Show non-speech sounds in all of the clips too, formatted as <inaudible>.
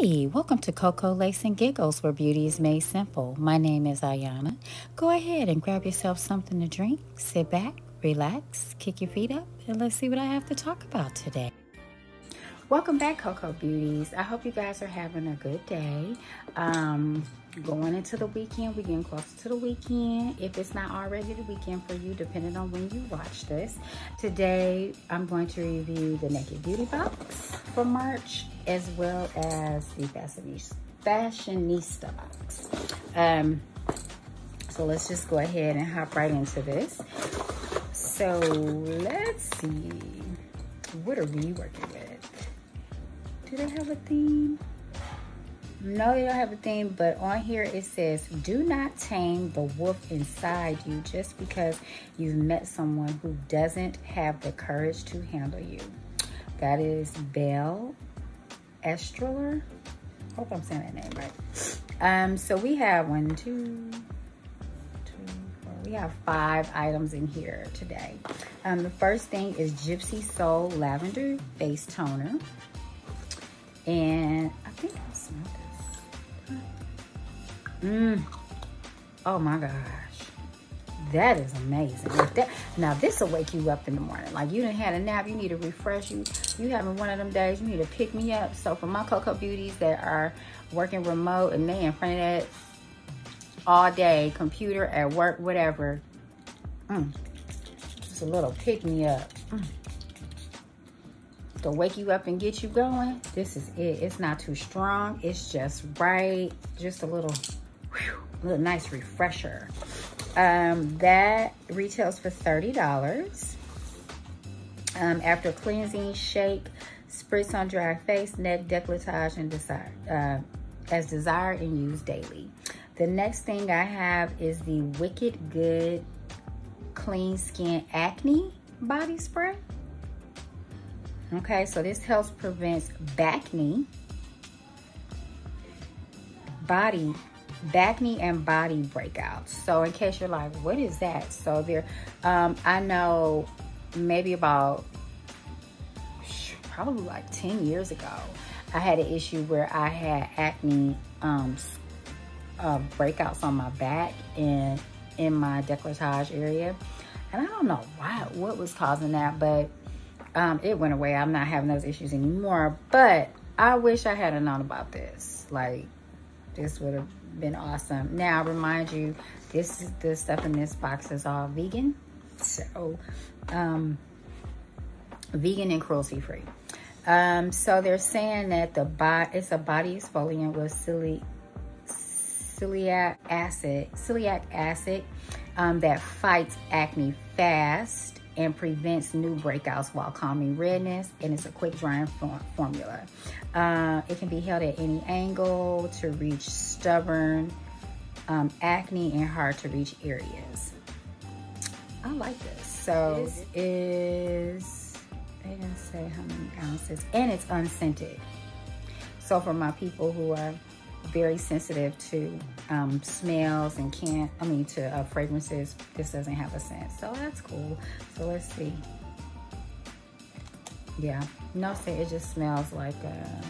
Hey, welcome to CoCo Lace and Giggles, where beauty is made simple. My name is Ayana. Go ahead and grab yourself something to drink, sit back, relax, kick your feet up, and let's see what I have to talk about today. Welcome back, CoCo Beauties. I hope you guys are having a good day. Um, going into the weekend, we're getting closer to the weekend. If it's not already the weekend for you, depending on when you watch this. Today, I'm going to review the Naked Beauty Box for March, as well as the Fashionista, Box. Um, so let's just go ahead and hop right into this. So let's see, what are we working with? do they have a theme? No, they don't have a theme, but on here it says, do not tame the wolf inside you just because you've met someone who doesn't have the courage to handle you. That is Belle Estrella. Hope I'm saying that name right. Um, so we have one, two, two, four. We have five items in here today. Um, the first thing is Gypsy Soul Lavender Face Toner. And I think I smell this. Mmm. Oh my gosh. That is amazing. That, now this will wake you up in the morning. Like you didn't had a nap, you need to refresh you. You having one of them days, you need to pick me up. So for my CoCo Beauties that are working remote and they in front of that all day, computer, at work, whatever. Mm, just a little pick me up. Mm to wake you up and get you going, this is it. It's not too strong. It's just right. Just a little, whew, little nice refresher. Um, that retails for $30. Um, after cleansing, shake, spritz on dry face, neck, decolletage, and desire, uh, as desired and use daily. The next thing I have is the Wicked Good Clean Skin Acne Body Spray. Okay, so this helps prevent bacne, body, bacne and body breakouts. So in case you're like, what is that? So there, um, I know maybe about probably like 10 years ago, I had an issue where I had acne um, uh, breakouts on my back and in my decolletage area. And I don't know why, what was causing that, but um, it went away. I'm not having those issues anymore. But I wish I had known about this. Like, this would have been awesome. Now, I remind you, this is the stuff in this box is all vegan. So, um, vegan and cruelty free. Um, so they're saying that the body it's a body exfoliant with celiac celiac acid, celiac acid um, that fights acne fast and prevents new breakouts while calming redness. And it's a quick drying form formula. Uh, it can be held at any angle to reach stubborn um, acne and hard to reach areas. I like this. So this is, they didn't say how many ounces, and it's unscented. So for my people who are very sensitive to um, smells and can't, I mean, to uh, fragrances. This doesn't have a scent, so that's cool. So let's see. Yeah, no say it just smells like a,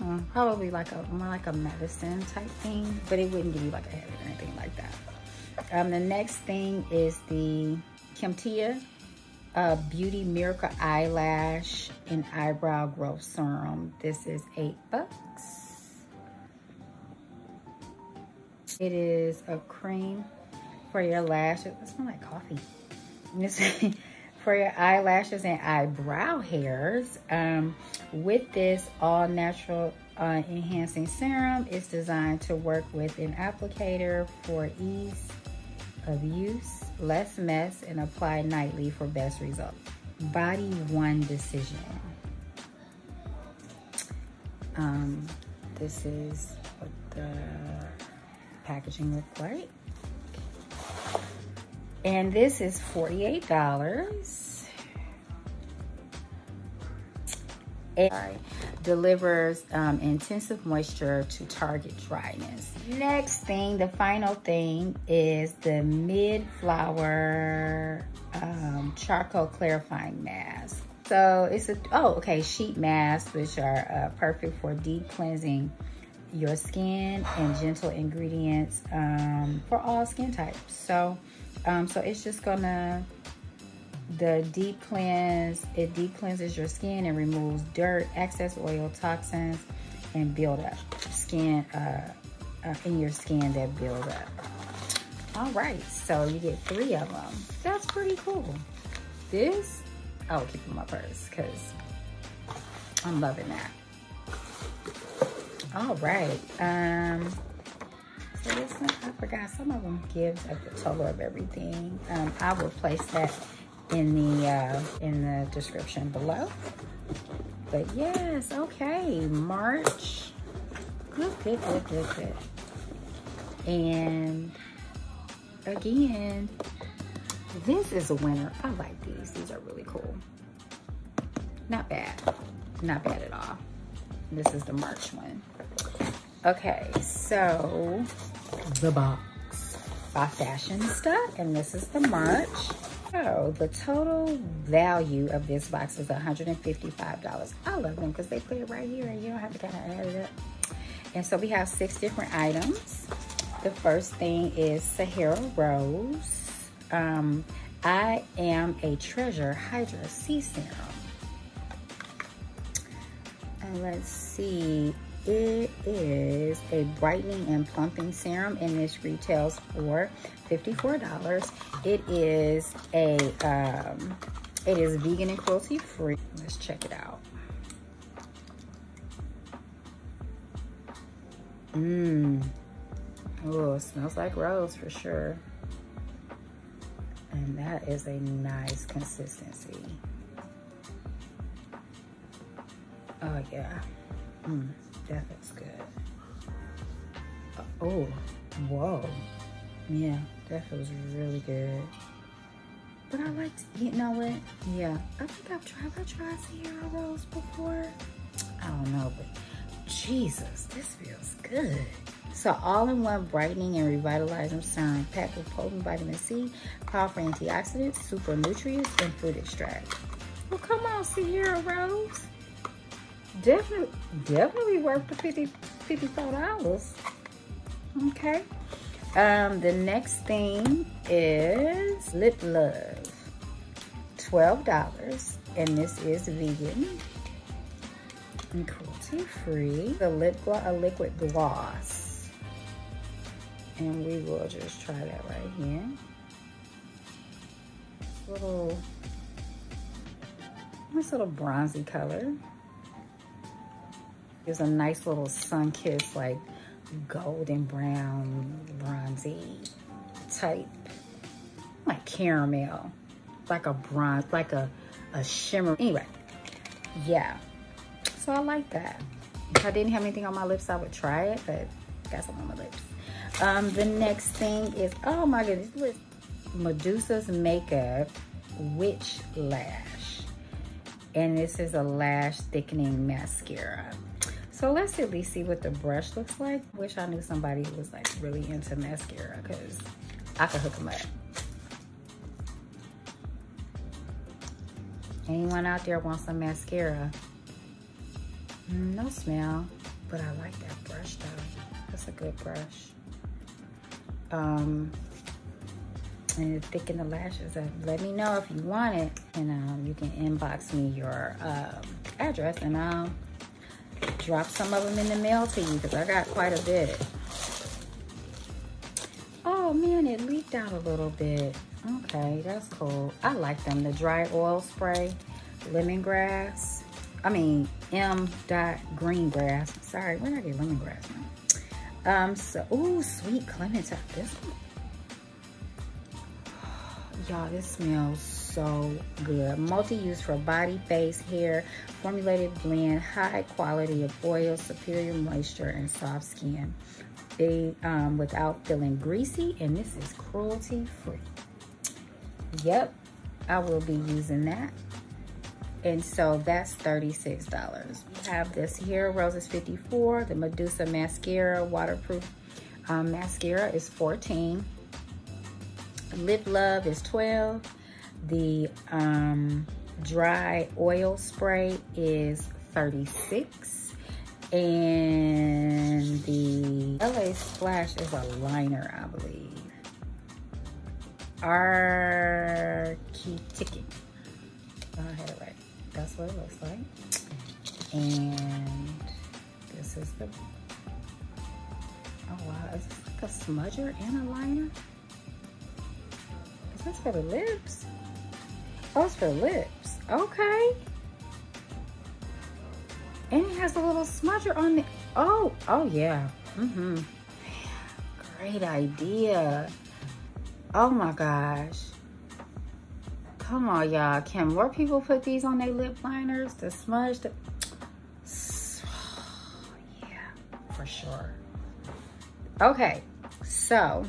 uh, uh, probably like a, more like a medicine type thing, but it wouldn't give you like a headache or anything like that. Um, the next thing is the Kimtia uh, Beauty Miracle Eyelash and Eyebrow Growth Serum. This is eight bucks. It is a cream for your lashes. It smells like coffee. <laughs> For your eyelashes and eyebrow hairs. Um, with this all natural uh, enhancing serum, it's designed to work with an applicator for ease of use, less mess, and apply nightly for best results. Body One Decision. Um, this is what the packaging looks like. And this is $48 it delivers um, intensive moisture to target dryness. Next thing, the final thing is the Mid Flower um, Charcoal Clarifying Mask. So it's a, oh, okay, sheet masks, which are uh, perfect for deep cleansing your skin and gentle ingredients um, for all skin types. So, um, so it's just gonna, the deep cleanse, it deep cleanses your skin and removes dirt, excess oil, toxins, and build up skin, uh, uh, in your skin that build up. All right, so you get three of them. That's pretty cool. This, I'll keep in my purse because I'm loving that. All right. Um, so this one, I forgot, some of them gives like the total of everything. Um, I will place that in the, uh, in the description below. But yes, okay, March. Good, good, good, good, good. And again, this is a winner. I like these. These are really cool. Not bad. Not bad at all. This is the March one. Okay, so the box by Fashion Stuff, and this is the March. So the total value of this box is $155. I love them because they put it right here and you don't have to kind of add it up. And so we have six different items. The first thing is Sahara Rose. Um, I am a treasure Hydra C serum. And let's see, it is a brightening and plumping serum and this retails for $54. It is a, um, it is vegan and cruelty free. Let's check it out. Mmm. Oh, smells like rose for sure. And that is a nice consistency. Oh, yeah. Mm, that feels good. Oh, whoa. Yeah, that feels really good. But I like, you know what? Yeah, I think I've tried, I tried Sahara Rose before? I don't know, but Jesus, this feels good. So all-in-one brightening and revitalizing serum packed with potent vitamin C, powerful antioxidants, super nutrients, and fruit extract. Well, come on, Sahara Rose. Definitely, definitely worth the 50 $54. Okay. Um, the next thing is Lip Love. $12. And this is vegan and cruelty free. The lip gloss, a liquid gloss. And we will just try that right here. Little, nice little bronzy color. There's a nice little sun kiss, like golden brown, bronzy type, like caramel, like a bronze, like a, a shimmer. Anyway, yeah, so I like that. If I didn't have anything on my lips, I would try it, but got some on my lips. Um, the next thing is, oh my goodness, Medusa's Makeup Witch Lash. And this is a lash thickening mascara. So let's at least see what the brush looks like. Wish I knew somebody who was like really into mascara because I could hook them up. Anyone out there wants some mascara? No smell, but I like that brush though. That's a good brush. Um, and thicken the lashes. Uh, let me know if you want it, and um, you can inbox me your um, address, and I'll drop some of them in the mail to you because I got quite a bit. Oh man, it leaked out a little bit. Okay, that's cool. I like them. The dry oil spray, lemongrass. I mean, M. Dot Greengrass. Sorry, where did I get lemongrass? Um, so, ooh, sweet clementine. This one. <sighs> Y'all, this smells so good. Multi-use for body, face, hair, formulated blend, high quality of oil, superior moisture, and soft skin. They, um, without feeling greasy, and this is cruelty free. Yep, I will be using that. And so that's $36. We have this here, Roses 54, the Medusa Mascara, waterproof um, mascara is 14. Lip Love is 12. The um, dry oil spray is 36 and the LA Splash is a liner, I believe. Architect. I had it right. That's what it looks like. And this is the, oh wow, is this like a smudger and a liner? Is this for the lips? Oh, it's for lips. Okay. And it has a little smudger on the, oh, oh yeah. Mm-hmm. Great idea. Oh my gosh. Come on, y'all. Can more people put these on their lip liners to smudge the, <sighs> yeah, for sure. Okay, so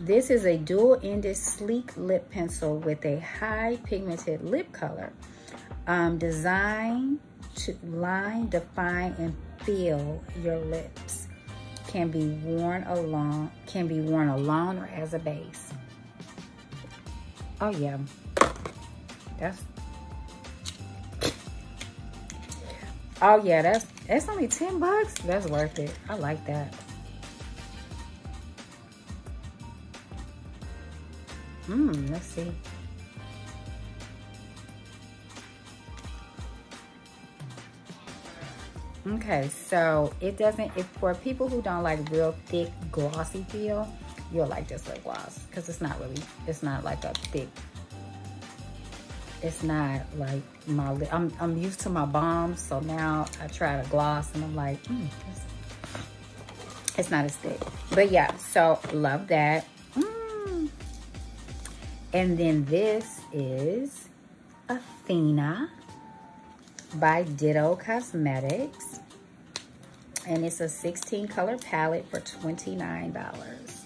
this is a dual-ended sleek lip pencil with a high pigmented lip color. Um, designed to line, define, and fill your lips. Can be worn along, can be worn alone or as a base. Oh yeah, that's, oh yeah, that's, that's only 10 bucks. That's worth it. I like that. Hmm, let's see. Okay, so it doesn't, if for people who don't like real thick, glossy feel, you'll like this lip gloss because it's not really, it's not like a thick, it's not like my lip. I'm, I'm used to my balms, so now I try to gloss and I'm like, mm, it's not as thick. But yeah, so love that. And then this is Athena by Ditto Cosmetics. And it's a 16 color palette for $29.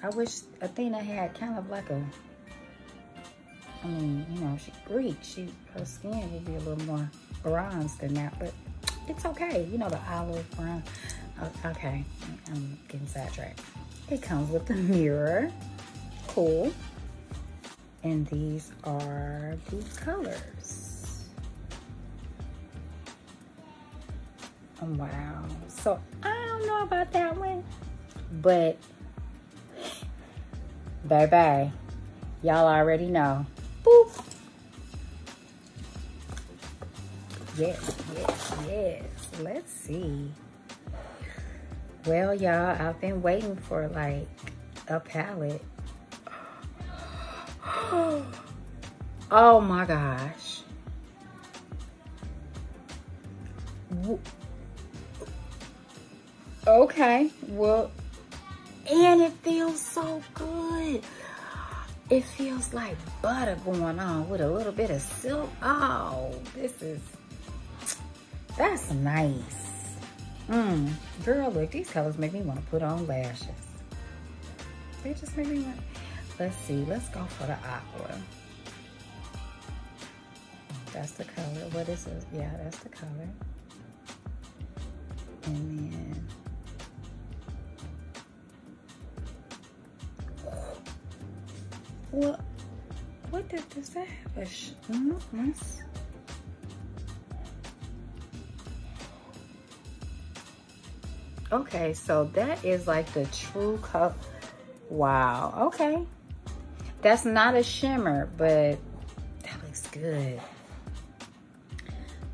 I wish Athena had kind of like a, I mean, you know, she Greek. She, her skin would be a little more bronze than that, but it's okay. You know, the olive brown. Uh, okay, I'm getting sidetracked. It comes with a mirror. Cool. And these are the colors. Oh, wow. So I don't know about that one, but bye bye. Y'all already know. Boop. Yes, yes, yes. Let's see. Well, y'all, I've been waiting for like a palette. <gasps> Oh my gosh. Okay, well, and it feels so good. It feels like butter going on with a little bit of silk. Oh, this is, that's nice. Mmm, girl, look, these colors make me want to put on lashes. They just make me want, let's see, let's go for the aqua. That's the color, what is this? Yeah, that's the color. And then What? What did this have? A sh Okay, so that is like the true color. Wow, okay. That's not a shimmer, but that looks good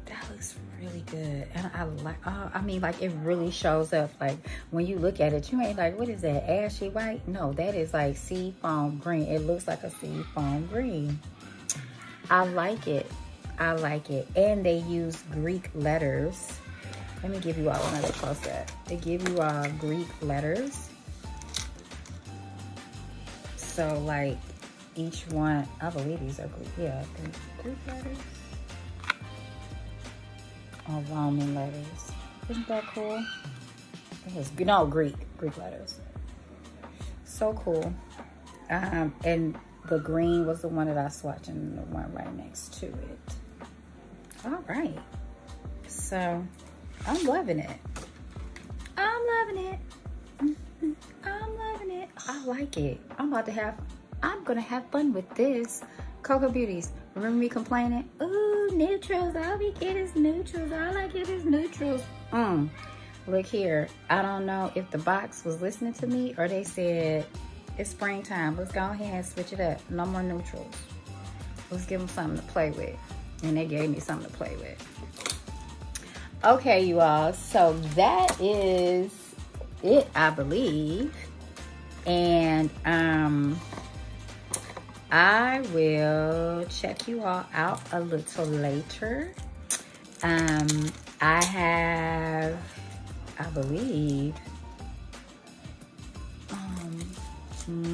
That looks really good. And I like, oh, I mean, like it really shows up. Like when you look at it, you ain't like, what is that, ashy white? No, that is like sea foam green. It looks like a sea foam green. I like it. I like it. And they use Greek letters. Let me give you all another close up. They give you all Greek letters. So like each one, I believe these are Greek, yeah, Greek letters or Roman letters. Isn't that cool? It's, no, Greek, Greek letters. So cool. Um, and the green was the one that I swatched and the one right next to it. All right. So I'm loving it. I'm loving it. <laughs> I'm loving it. I like it. I'm about to have, I'm to have fun with this CoCo Beauties, remember me complaining? Ooh, neutrals, all we get is neutrals. All I get is neutrals. Mm. Look here, I don't know if the box was listening to me or they said, it's springtime. Let's go ahead and switch it up. No more neutrals. Let's give them something to play with. And they gave me something to play with. Okay, you all. So that is it, I believe. And um, I will check you all out a little later. Um, I have, I believe, um,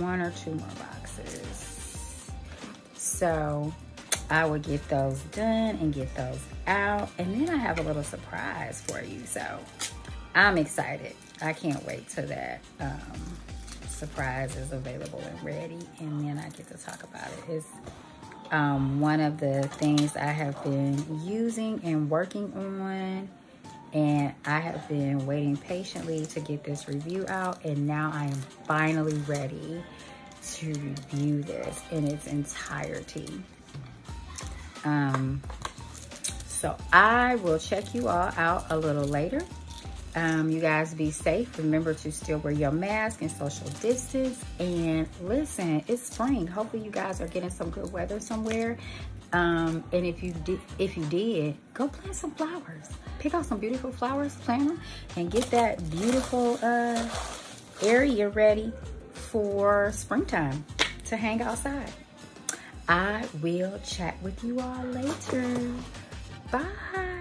one or two more boxes. So I will get those done and get those out. And then I have a little surprise for you. So I'm excited. I can't wait till that um, surprise is available and ready. And then I get to talk about it. It's um, one of the things I have been using and working on. And I have been waiting patiently to get this review out. And now I am finally ready to review this in its entirety. Um, so I will check you all out a little later. Um, you guys be safe. Remember to still wear your mask and social distance. And listen, it's spring. Hopefully you guys are getting some good weather somewhere. Um, and if you did, if you did, go plant some flowers. Pick out some beautiful flowers, plant them, and get that beautiful uh, area ready for springtime to hang outside. I will chat with you all later. Bye.